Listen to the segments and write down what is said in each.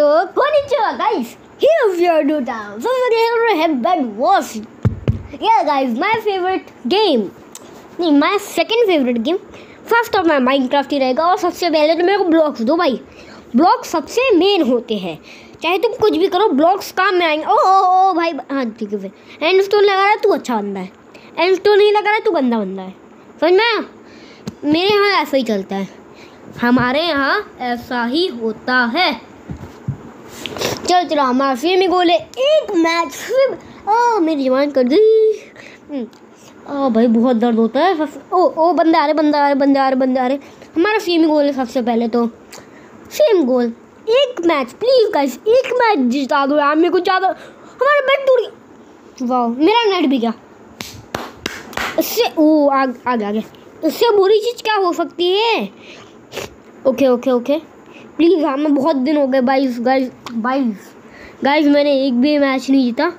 तो konnichiwa, guys. Here we are do now so we have bed was yeah, guys, my favorite game. नहीं my second favorite game. First of my Minecraft ही रहेगा और सबसे पहले तो मेरे को ब्लॉक्स दो भाई। ब्लॉक्स सबसे मेन होते हैं। चाहे तुम कुछ भी करो ब्लॉक्स काम में आएँगे। ओ ओ ओ भाई हाँ ठीक है एंड स्टोन लगा रहा है, तू अच्छा बंदा है। एंड स्टोन नहीं लगा रहा तू गंदा बंदा है। समझ में मेरे यहाँ ऐसा ही चलता है। हमारे यहाँ ऐसा ही होता है। चल चलो हमारा सेमी गोल। है एक मैच फिर। ओ मेरी जवान कर दी। हम्म, ओ भाई बहुत दर्द होता है ओ ओ बंदे आ रहे बंदे आ रहे बंदे आ रहे बंदे आ रहे हमारा सेमी गोल है सबसे पहले तो। सेम गोल एक मैच प्लीज़ गाइस एक मैच जिता दो यार मेरे को ज़्यादा हमारा बैट टूट गया वाह मेरा नेट भी गया। इससे ओ आग आगे आगे। इससे बुरी चीज़ क्या हो सकती है? Okay okay okay. प्लीज़ हमें बहुत दिन हो गए, बाईस गाइस बाईस। गाइस मैंने एक भी मैच नहीं जीता।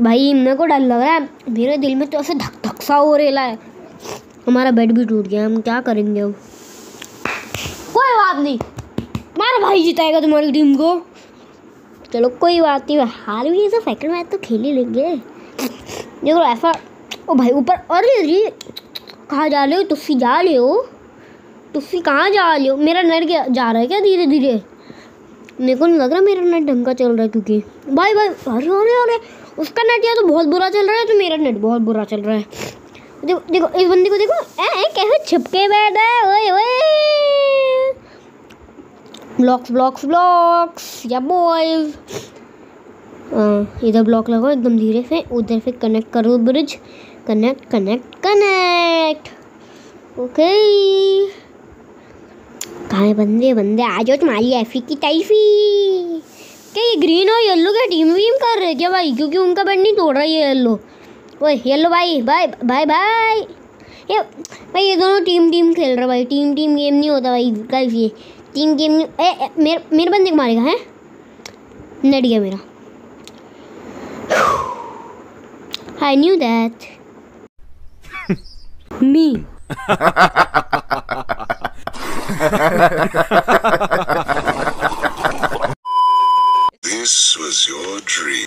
भाई, मेरे को डर लग रहा है। मेरे दिल में तो ऐसे धक धक सा हो रेला है। हमारा बेड भी टूट गया, हम क्या करेंगे अब? कोई बात नहीं। हमारा भाई जिताएगा तुम्हारी टीम को। चलो, कोई बात नहीं। हार भी ऐसा सेकंड मैच तो खेल ही लेंगे। देखो, ऐसा ओ भाई, ऊपर अरे अरे, कहाँ जा रहे हो? तुस्सी जा रहे हो? तुस्सी कहाँ जा रहे हो? मेरा नेट क्या जा रहा है क्या धीरे धीरे? मेरे को नहीं लग रहा मेरा नेट ढंग का चल रहा है क्योंकि। भाई भाई, अरे अरे अरे, उसका नेट या तो बहुत बुरा चल रहा है तो मेरा नेट बहुत बुरा चल रहा है। देखो देखो, इस बंदी को देखो। ए कैसे छिपके बैठा है? ओए ओए। ब्लॉक्स ब्लॉक्स ब्लॉक्स या बॉयज़ इधर ब्लॉक लगाओ, एकदम धीरे से। उधर से कनेक्ट करो bridge connect connect connect okay कहाँ बंदे बंदे आ जाओ तुम्हारी ऐफी की टाइफी क्या ये ग्रीन और येलो क्या टीम वीम कर रहे क्या भाई? क्योंकि उनका बेड नहीं तोड़ रहा ये येलो ओए येलो भाई बाय बाय बाय ये भाई ये दोनों टीम टीम खेल रहे भाई। टीम टीम गेम नहीं होता भाई गाइस ये। टीम गेम नहीं ए, ए मेरे मेरे बंदे को मारेगा है? नेट गया मेरा। I knew that me This was your dream.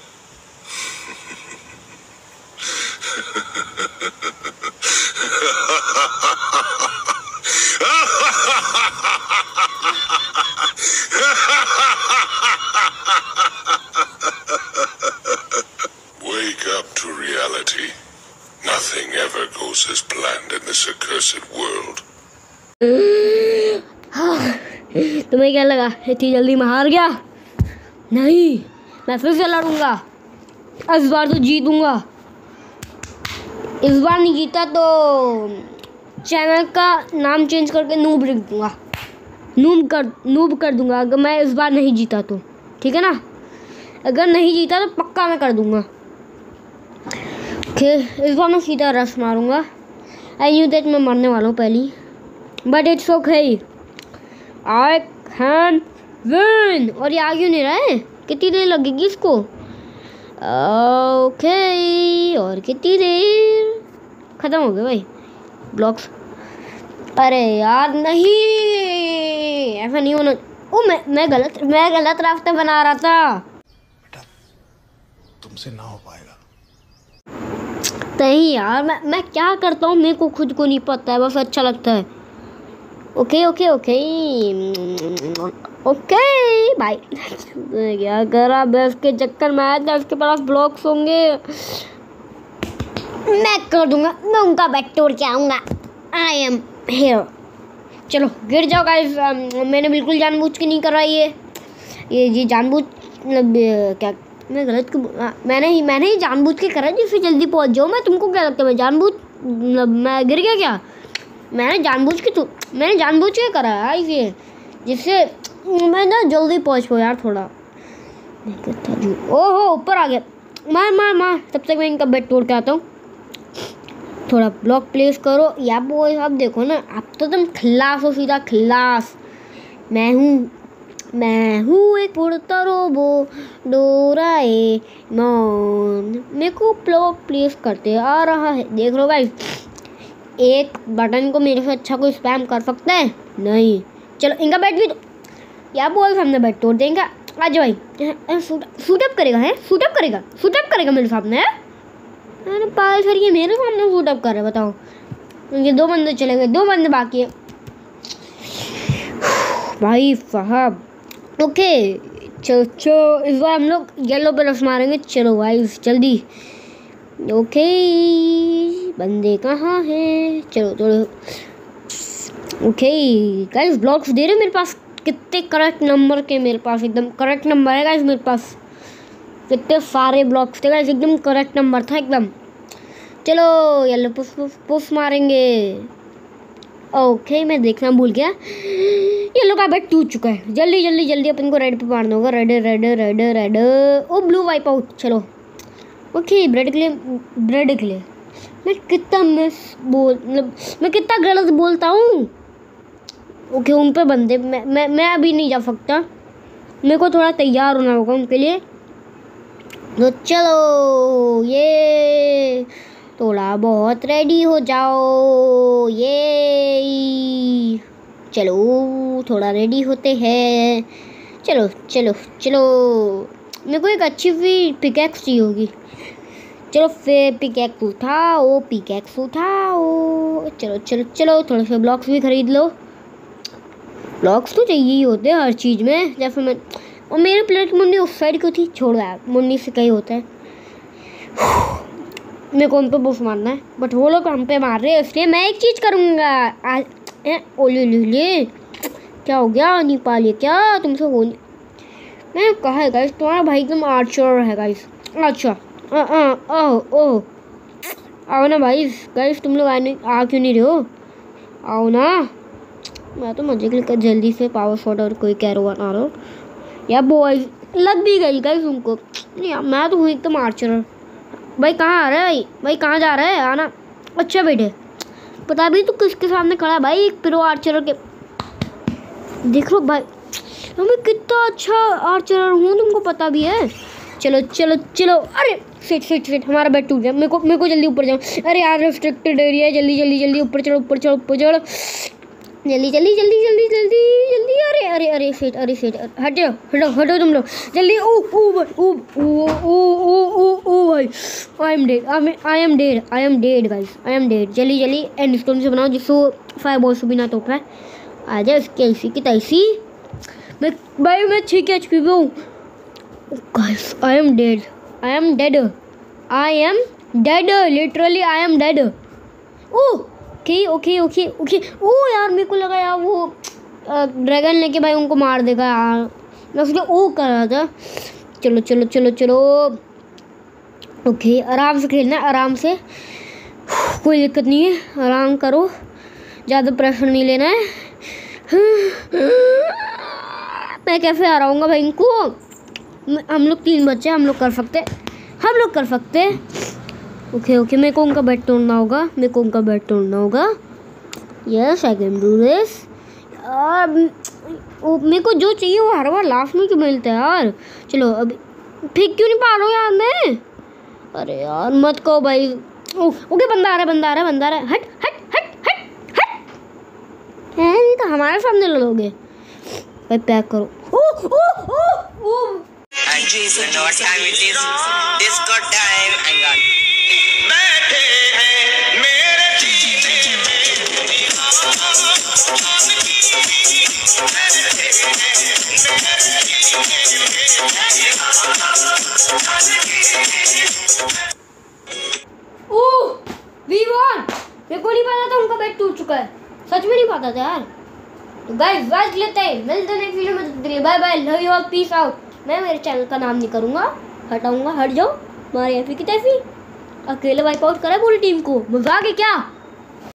तुम्हें क्या लगा इतनी जल्दी मैं हार गया? नहीं, मैं फिर से लड़ूँगा। इस बार तो जीतूँगा। इस बार नहीं जीता तो चैनल का नाम चेंज करके नूब लिख दूँगा। नूब कर नूब कर दूँगा, अगर मैं इस बार नहीं जीता तो। ठीक है ना? अगर नहीं जीता तो पक्का मैं कर दूँगा। ओके इस बार मैं सीधा रस मारूँगा। आई न्यू दैट मैं मरने वाला हूँ पहली। But it's okay I can win और ये आ क्यों नहीं रहा है? कितनी देर लगेगी इसको? ओके और कितनी देर? ख़त्म हो गया भाई ब्लॉक्स। अरे यार नहीं ऐसा नहीं होना। ओ मैं मैं गलत मैं गलत रास्ता बना रहा था। तुमसे ना हो पाएगा। नहीं यार मैं मैं क्या करता हूँ? मेरे को खुद को नहीं पता है बस अच्छा लगता है। Okay okay okay. ओके भाई क्या करा मैं उसके चक्कर में आया था, उसके पास ब्लॉक्स होंगे। मैं कर दूँगा, मैं उनका बैग तोड़ के आऊँगा आई एम हेयर चलो, गिर जाओ गाइस मैंने बिल्कुल जानबूझ के नहीं करा ये। ये ये जानबूझ मतलब क्या, मैं गलत मैंने ही मैंने ही जानबूझ के करा जिससे जल्दी पहुँच जाओ मैं। तुमको क्या लगता है, मैं जानबूझ मतलब मैं गिर गया क्या? मैंने जानबूझ के तो मैंने जानबूझ के करा है ये, जिससे मैं ना जल्दी पहुँच पाऊँ यार थोड़ा। ओहो, ऊपर आ गया। मार मार मार। तब तक मैं इनका बेड तोड़ के आता हूँ। थोड़ा ब्लॉक प्लेस करो। या बोल अब देखो ना अब तो तुम खिलास हो सीधा, खिलास। मैं हूँ मैं हूँ एक उड़ता रोबो, डोराए मौन मेरे को ब्लॉक प्लेस करते आ रहा है। देख लो भाई एक बटन को मेरे से अच्छा कोई स्पैम कर सकता है? नहीं। चलो, इनका बेड भी तो। या बोल हमने बेड तोड़ देंगे आ जा भाई शूट अप करेगा, है? शूट अप करेगा? शूट अप करेगा मेरे सामने अरे पागल सर, ये मेरे सामने शूट अप कर रहे बताओ। ये दो बंदे चले गए, दो बंदे बाकी है। भाई साहब ओके चलो चलो, इस बार हम लोग येलो रस मारेंगे। चलो भाई जल्दी। ओके, बंदे कहाँ हैं? चलो चलो। ओके गाइस ब्लॉक्स दे रहे मेरे पास? कितने करेक्ट नंबर के मेरे पास? एकदम करेक्ट नंबर है गाइस मेरे पास। कितने सारे ब्लॉक्स थे गाइस एकदम करेक्ट नंबर था, एकदम। चलो येलो पुश पुश पुश मारेंगे। ओके, मैं देखना भूल गया। येलो का बैट टूट चुका है। जल्दी जल्दी जल्दी अपन को रेड पे मारना होगा। रेड रेड रेड रेड ओ ब्लू वाइप आउट चलो। ओके ब्रेड के लिए ब्रेड के लिए। मैं कितना मिस बोल मतलब मैं कितना गलत बोलता हूँ? ओके, उन पे बंदे, मैं मैं मैं अभी नहीं जा सकता। मेरे को थोड़ा तैयार होना होगा उनके लिए। तो चलो, ये, थोड़ा बहुत रेडी हो जाओ। ये, चलो, थोड़ा रेडी होते हैं। चलो चलो चलो। मेरे को एक अच्छी सी पिकैक्स चाहिए होगी। चलो फिर पिकैक्स उठाओ पिकैक्स उठाओ। चलो चलो चलो, थोड़े से ब्लॉक्स भी खरीद लो। ब्लॉक्स तो चाहिए ही होते हैं हर चीज़ में। जैसे मैं, और मेरे प्लेट की मुन्नी उस साइड क्यों थी, छोड़ यार, मुन्नी से कहीं होता है। मेरे को उन पर बुफ मारना है बट वो लोग हम पे मार रहे हैं, इसलिए मैं एक चीज़ करूँगा। आज ओले ले क्या हो गया नेपाली क्या? तुमसे हो नहीं मैंने कहा है गाइस तुम्हारा भाई एकदम आर्चर है गाइस अच्छा. ओह ओह आओ ना भाई गाइस तुम लोग आने, आ क्यों नहीं रहे हो? आओ ना. मैं तो मज़े के लिए जल्दी से पावर शॉट और कोई कैरो बना रहा हूँ. या बॉय लग भी गई गाइस उनको. नहीं मैं तो हूँ एकदम आर्चर भाई, कहाँ आ रहा है? भाई भाई कहाँ जा रहा है? आना. अच्छा बेटे पता भी तो किसके सामने खड़ा है, भाई, एक प्रो आर्चर के देख लो, भाई. मैं तो अच्छा आर्चर हूँ तुमको पता भी है। चलो चलो चलो, अरे फिट फिट फिट हमारा बेड टूट गया। मेरे को मेरे को जल्दी ऊपर जाऊँ अरे यार रिस्ट्रिक्टेड एरिया है, जल्दी जल्दी जल्दी ऊपर चढ़ो ऊपर चढ़ो ऊपर चढ़ो। जल्दी जल्दी जल्दी जल्दी जल्दी जल्दी, अरे अरे अरे फिट अरे सेट हटो हटो हटो तुम लोग। जल्दी, ओ ओ ओ ओ ओ ओ ओ भाई। I am dead I am dead I am dead भाई आई एम डेड जल्दी जल्दी एंड स्टोन से बनाओ, जिसको फायर बॉल्स भी ना तो पाए आ जाए उसकी ऐसी की ऐसी मैं, भाई, मैं छः एच पी पे हूँ। I am dead I am dead I am dead literally I am dead okay okay okay okay ओ यार, मेरे को लगा यार वो ड्रैगन लेके भाई उनको मार देगा यार। मैं उसके ओ कर रहा था। चलो चलो चलो चलो। ओके आराम से खेलना आराम से। कोई दिक्कत नहीं है, आराम करो। ज़्यादा प्रेशर नहीं लेना है। मैं कैसे हराऊँगा भाई इनको? हम लोग तीन बच्चे हम लोग कर सकते हम लोग कर सकते ओके ओके मेरे को उनका बेड तोड़ना होगा। मेरे को उनका बेड तोड़ना होगा। Yes I can do this मेरे को जो चाहिए वो हर बार लास्ट में क्यों मिलता है यार? चलो, अभी फेंक क्यों नहीं पा रहा हूँ यार मैं? अरे यार, मत कहो भाई। ओके बंदा आ रहा है, बंदा आ रहा है, बंदा आ रहा है। हट हट हट हट तो हमारे सामने लड़ोगे। भाई पैक करो। ओह वी वॉन मेरे को नहीं पता था उनका बैट टूट चुका है। सच में नहीं पता था यार। तो गाइस वाच लेते हैं। मिलते हैं नेक्स्ट वीडियो में, तब तक bye bye love you all peace out मैं मेरे चैनल का नाम नहीं करूँगा। हटाऊँगा, हट जाओ। मारे एफी की तैफी अकेले वाइप आउट करा पूरी टीम को। मज़ा आ गया क्या?